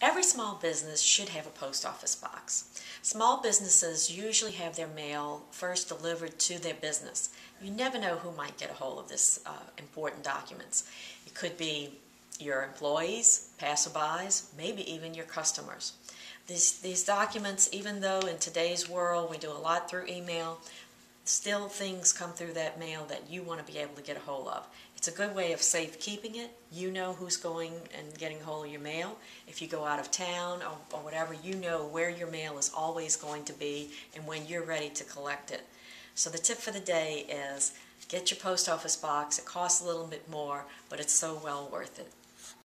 Every small business should have a post office box. Small businesses usually have their mail first delivered to their business. You never know who might get a hold of this uh, important documents. It could be your employees, passerbys, maybe even your customers. These, these documents, even though in today's world we do a lot through email, still things come through that mail that you want to be able to get a hold of. It's a good way of safekeeping it. You know who's going and getting hold of your mail. If you go out of town or, or whatever, you know where your mail is always going to be and when you're ready to collect it. So the tip for the day is get your post office box. It costs a little bit more, but it's so well worth it.